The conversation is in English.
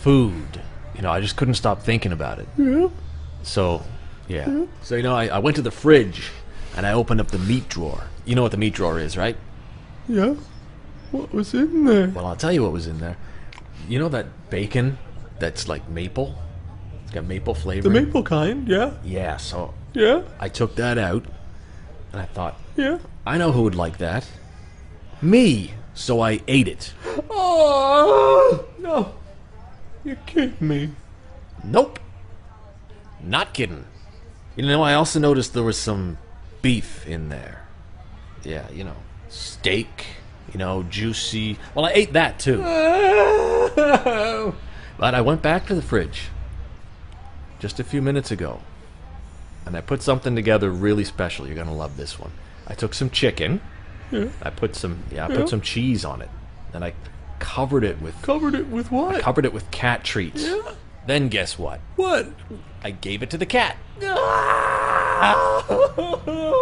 food. You know, I just couldn't stop thinking about it. Yeah. So, yeah. So, you know, I, I went to the fridge and I opened up the meat drawer. You know what the meat drawer is, right? Yeah. What was in there? Well, I'll tell you what was in there. You know that bacon that's like maple? It's got maple flavor. The maple kind, yeah. Yeah, so Yeah. I took that out and I thought, Yeah. I know who would like that. Me. So I ate it. Oh no. You're kidding me. Nope. Not kidding. You know, I also noticed there was some beef in there. Yeah, you know, steak, you know, juicy. Well, I ate that too. But I went back to the fridge just a few minutes ago and I put something together really special. You're going to love this one. I took some chicken. Yeah. I put some yeah, I Yeah. put some cheese on it. And I covered it with Covered it with what? covered it with cat treats. Yeah. Then guess what? What? I gave it to the cat. Ah!